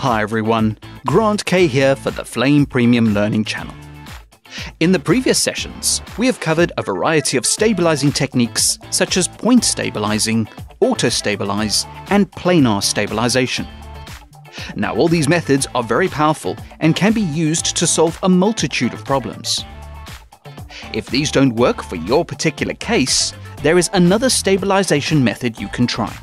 Hi everyone, Grant Kay here for the Flame Premium Learning Channel. In the previous sessions, we have covered a variety of stabilizing techniques such as point stabilizing, auto stabilize, and planar stabilization. Now, all these methods are very powerful and can be used to solve a multitude of problems. If these don't work for your particular case, there is another stabilization method you can try.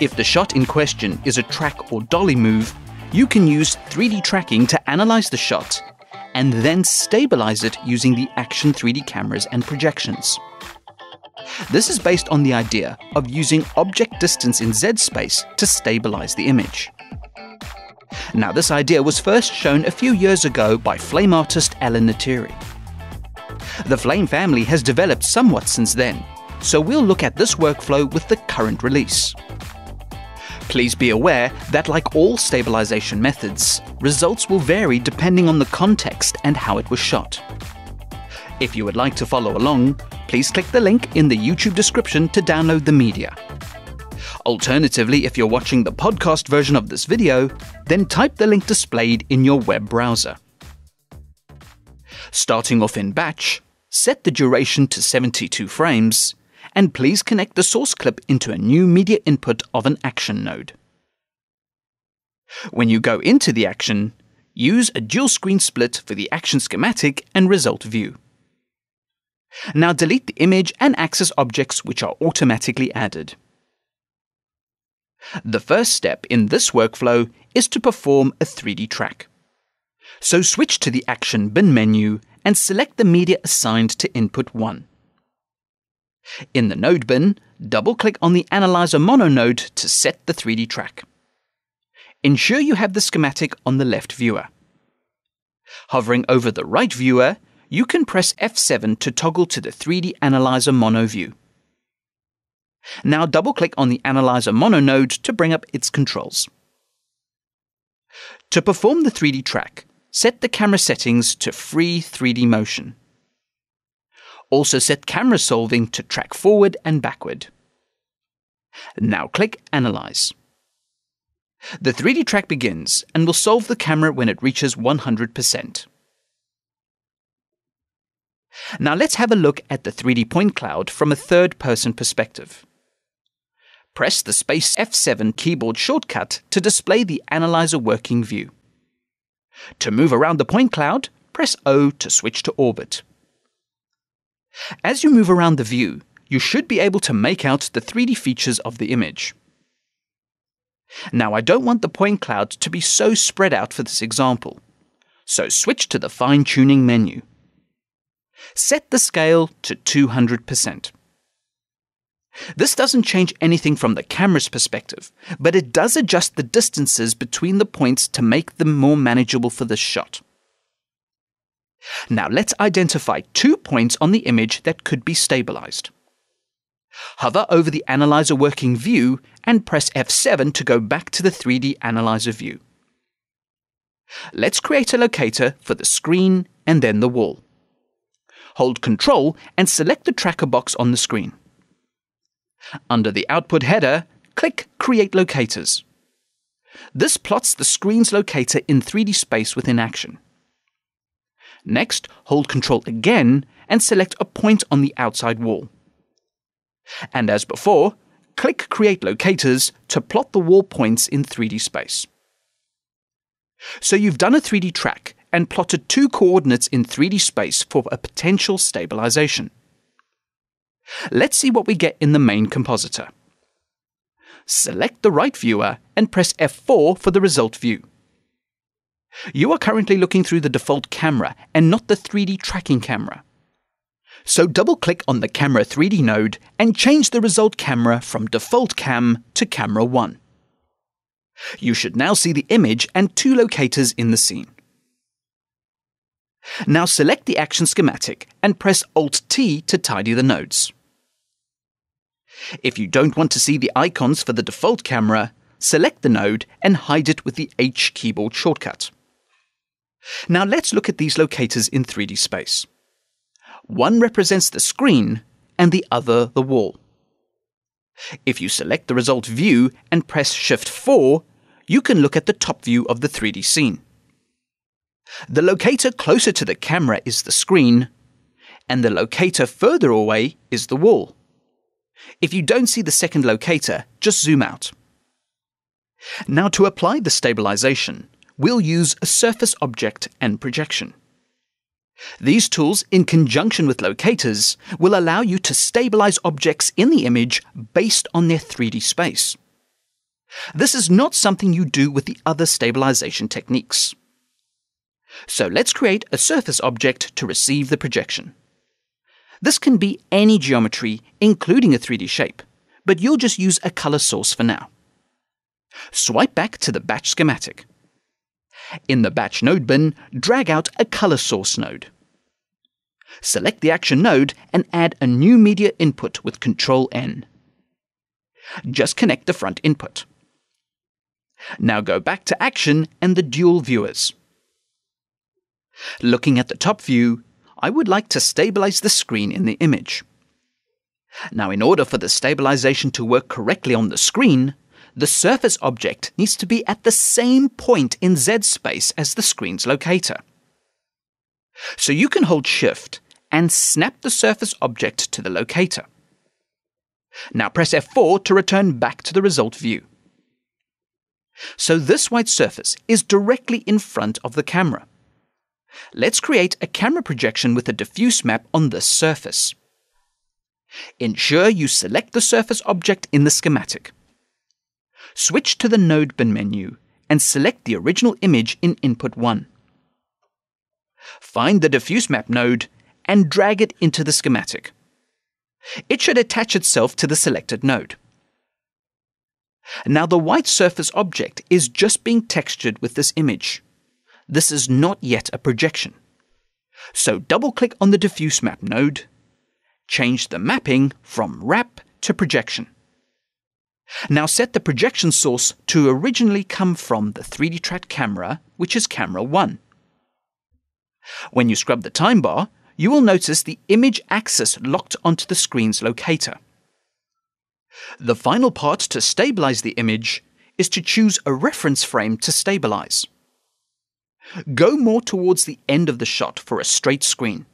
If the shot in question is a track or dolly move, you can use 3D tracking to analyze the shot and then stabilize it using the Action 3D cameras and projections. This is based on the idea of using object distance in Z space to stabilize the image. Now, this idea was first shown a few years ago by flame artist Alan Laterri. The Flame family has developed somewhat since then, so we'll look at this workflow with the current release. Please be aware that, like all stabilization methods, results will vary depending on the context and how it was shot. If you would like to follow along, please click the link in the YouTube description to download the media. Alternatively, if you're watching the podcast version of this video, then type the link displayed in your web browser. Starting off in batch, set the duration to 72 frames and please connect the source clip into a new media input of an action node. When you go into the action, use a dual screen split for the action schematic and result view. Now delete the image and axis objects which are automatically added. The first step in this workflow is to perform a 3D track. So switch to the Action bin menu and select the media assigned to input 1. In the node bin, double click on the Analyzer Mono node to set the 3D track. Ensure you have the schematic on the left viewer. Hovering over the right viewer, you can press F7 to toggle to the 3D Analyzer Mono view. Now double click on the Analyzer Mono node to bring up its controls. To perform the 3D track, set the camera settings to Free 3D Motion. Also set camera solving to track forward and backward. Now click Analyze. The 3D track begins and will solve the camera when it reaches 100%. Now let's have a look at the 3D point cloud from a third person perspective. Press the Space F7 keyboard shortcut to display the Analyzer working view. To move around the point cloud, press O to switch to orbit. As you move around the view, you should be able to make out the 3D features of the image. Now I don't want the point cloud to be so spread out for this example, so switch to the fine tuning menu. Set the scale to 200%. This doesn't change anything from the camera's perspective, but it does adjust the distances between the points to make them more manageable for this shot. Now let's identify two points on the image that could be stabilized. Hover over the Analyzer working view and press F7 to go back to the 3D Analyzer view. Let's create a locator for the screen and then the wall. Hold Ctrl and select the tracker box on the screen. Under the output header, click Create Locators. This plots the screen's locator in 3D space within action. Next, hold Ctrl again and select a point on the outside wall. And as before, click Create Locators to plot the wall points in 3D space. So you've done a 3D track and plotted two coordinates in 3D space for a potential stabilization. Let's see what we get in the main compositor. Select the right viewer and press F4 for the result view. You are currently looking through the default camera and not the 3D tracking camera. So double click on the Camera 3D node and change the result camera from Default Cam to Camera 1. You should now see the image and two locators in the scene. Now select the action schematic and press Alt-T to tidy the nodes. If you don't want to see the icons for the default camera, select the node and hide it with the H keyboard shortcut. Now let's look at these locators in 3D space. One represents the screen and the other the wall. If you select the result view and press Shift 4, you can look at the top view of the 3D scene. The locator closer to the camera is the screen, and the locator further away is the wall. If you don't see the second locator, just zoom out. Now to apply the stabilization, we'll use a surface object and projection. These tools, in conjunction with locators, will allow you to stabilize objects in the image based on their 3D space. This is not something you do with the other stabilization techniques. So let's create a surface object to receive the projection. This can be any geometry, including a 3D shape, but you'll just use a color source for now. Swipe back to the batch schematic. In the batch node bin, drag out a color source node. Select the action node and add a new media input with Ctrl N. Just connect the front input. Now go back to Action and the dual viewers. Looking at the top view, I would like to stabilize the screen in the image. Now, in order for the stabilization to work correctly on the screen, the surface object needs to be at the same point in Z space as the screen's locator. So you can hold Shift and snap the surface object to the locator. Now press F4 to return back to the result view. So this white surface is directly in front of the camera. Let's create a camera projection with a diffuse map on this surface. Ensure you select the surface object in the schematic. Switch to the Node bin menu and select the original image in Input 1. Find the diffuse map node and drag it into the schematic. It should attach itself to the selected node. Now the white surface object is just being textured with this image. This is not yet a projection. So double click on the diffuse map node, change the mapping from wrap to projection. Now set the projection source to originally come from the 3D track camera, which is camera 1. When you scrub the time bar, you will notice the image axis locked onto the screen's locator. The final part to stabilize the image is to choose a reference frame to stabilize. Go more towards the end of the shot for a straight screen.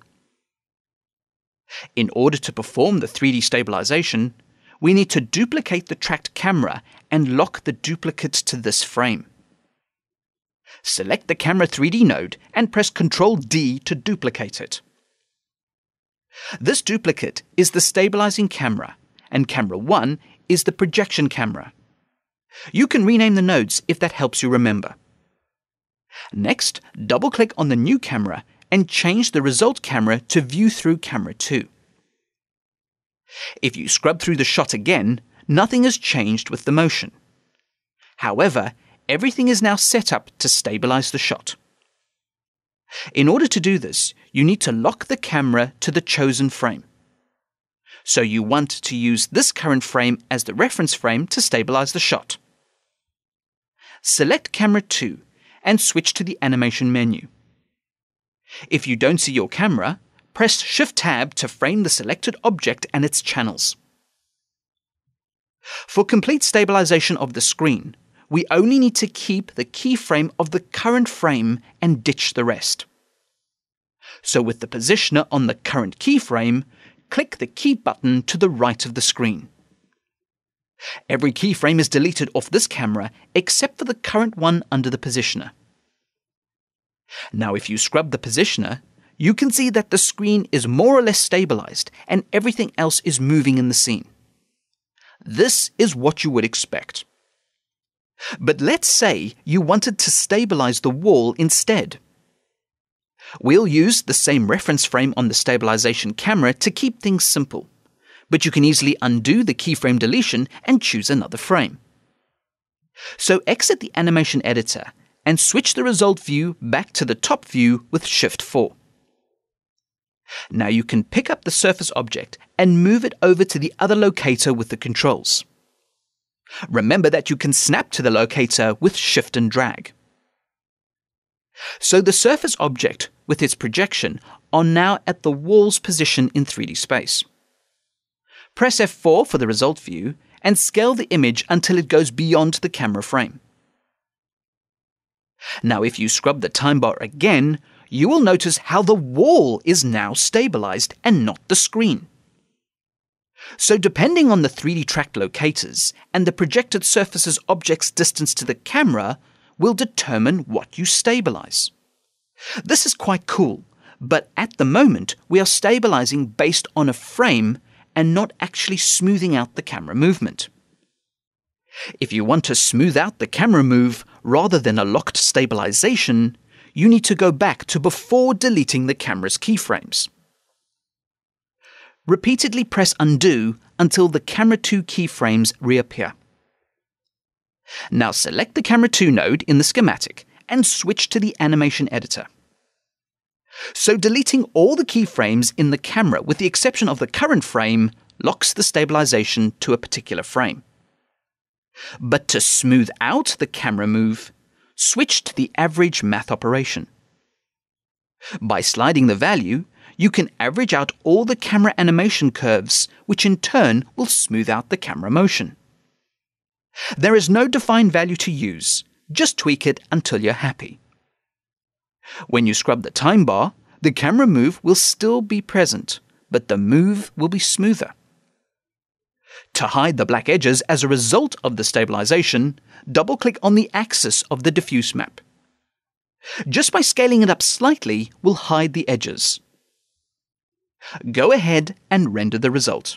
In order to perform the 3D stabilization, we need to duplicate the tracked camera and lock the duplicates to this frame. Select the camera 3D node and press Ctrl D to duplicate it. This duplicate is the stabilizing camera and camera 1 is the projection camera. You can rename the nodes if that helps you remember. Next, double click on the new camera and change the result camera to view through camera 2. If you scrub through the shot again, nothing has changed with the motion. However, everything is now set up to stabilize the shot. In order to do this, you need to lock the camera to the chosen frame. So you want to use this current frame as the reference frame to stabilize the shot. Select camera 2 and switch to the animation menu. If you don't see your camera, press Shift Tab to frame the selected object and its channels. For complete stabilization of the screen, we only need to keep the keyframe of the current frame and ditch the rest. So with the positioner on the current keyframe, click the key button to the right of the screen. Every keyframe is deleted off this camera except for the current one under the positioner. Now if you scrub the positioner, you can see that the screen is more or less stabilized and everything else is moving in the scene. This is what you would expect. But let's say you wanted to stabilize the wall instead. We'll use the same reference frame on the stabilization camera to keep things simple, but you can easily undo the keyframe deletion and choose another frame. So exit the animation editor and switch the result view back to the top view with Shift 4. Now you can pick up the surface object and move it over to the other locator with the controls. Remember that you can snap to the locator with Shift and drag. So the surface object with its projection are now at the wall's position in 3D space. Press F4 for the result view and scale the image until it goes beyond the camera frame. Now, if you scrub the time bar again, you will notice how the wall is now stabilized and not the screen. So depending on the 3D tracked locators and the projected surface's object's distance to the camera will determine what you stabilize. This is quite cool, but at the moment we are stabilizing based on a frame and not actually smoothing out the camera movement. If you want to smooth out the camera move rather than a locked stabilization, you need to go back to before deleting the camera's keyframes. Repeatedly press undo until the Camera 2 keyframes reappear. Now select the Camera 2 node in the schematic and switch to the animation editor. So deleting all the keyframes in the camera with the exception of the current frame locks the stabilization to a particular frame. But to smooth out the camera move, switch to the average math operation. By sliding the value, you can average out all the camera animation curves, which in turn will smooth out the camera motion. There is no defined value to use, just tweak it until you're happy. When you scrub the time bar, the camera move will still be present, but the move will be smoother. To hide the black edges as a result of the stabilization, double click on the axis of the diffuse map. Just by scaling it up slightly will hide the edges. Go ahead and render the result.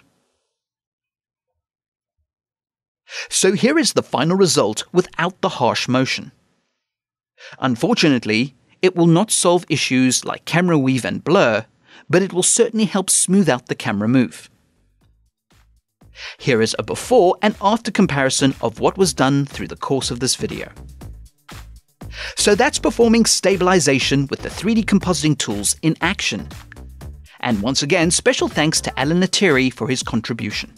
So here is the final result without the harsh motion. Unfortunately, it will not solve issues like camera weave and blur, but it will certainly help smooth out the camera move. Here is a before and after comparison of what was done through the course of this video. So that's performing stabilization with the 3D compositing tools in action. And once again, special thanks to Alan Laterri for his contribution.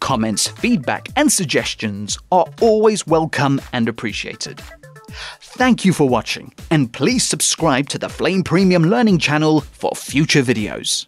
Comments, feedback, and suggestions are always welcome and appreciated. Thank you for watching, and please subscribe to the Flame Premium Learning channel for future videos.